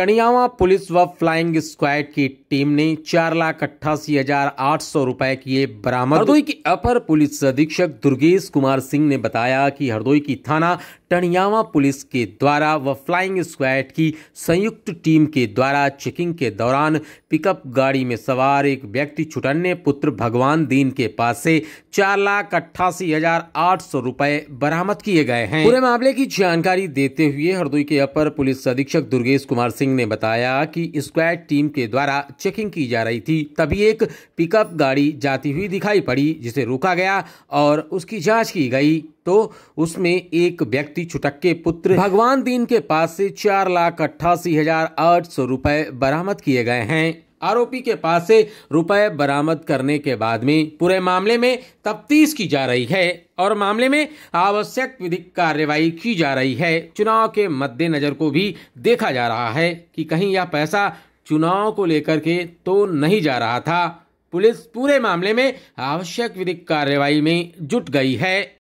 टनियावा police व flying squad की team ने चार लाख अट्ठासी हज़ार आठ सौ रुपए किए बरामद हरदोई के अपर पुलिस अधीक्षक दुर्गेश कुमार सिंह ने बताया कि हरदोई की थाना टनियावा पुलिस के द्वारा व फ्लाइंग स्क्वाड की संयुक्त टीम के द्वारा चेकिंग के दौरान पिकअप गाड़ी में सवार एक व्यक्ति छुटन्ने पुत्र भगवान दीन के पास से चार लाख अट्ठासी हज़ार आठ सौ रुपए बरामद किए गए हैं। पूरे मामले की जानकारी देते हुए हरदोई के अपर पुलिस अधीक्षक दुर्गेश कुमार सिंह ने बताया कि स्क्वाड टीम के द्वारा चेकिंग की जा रही थी। तभी एक पिकअप गाड़ी जाती हुई दिखाई पड़ी, जिसे रोका गया और उसकी जाँच की गई। तो उसमें एक व्यक्ति छुटक्के पुत्र भगवान दीन के पास से चार लाख अट्ठासी हज़ार आठ सौ रुपए बरामद किए गए हैं। आरोपी के पास से रुपए बरामद करने के बाद में पूरे मामले में तफ्तीश की जा रही है और मामले में आवश्यक विधिक कार्यवाही की जा रही है। चुनाव के मद्देनजर को भी देखा जा रहा है कि कहीं यह पैसा चुनाव को लेकर के तो नहीं जा रहा था। पुलिस पूरे मामले में आवश्यक विधिक कार्यवाही में जुट गई है।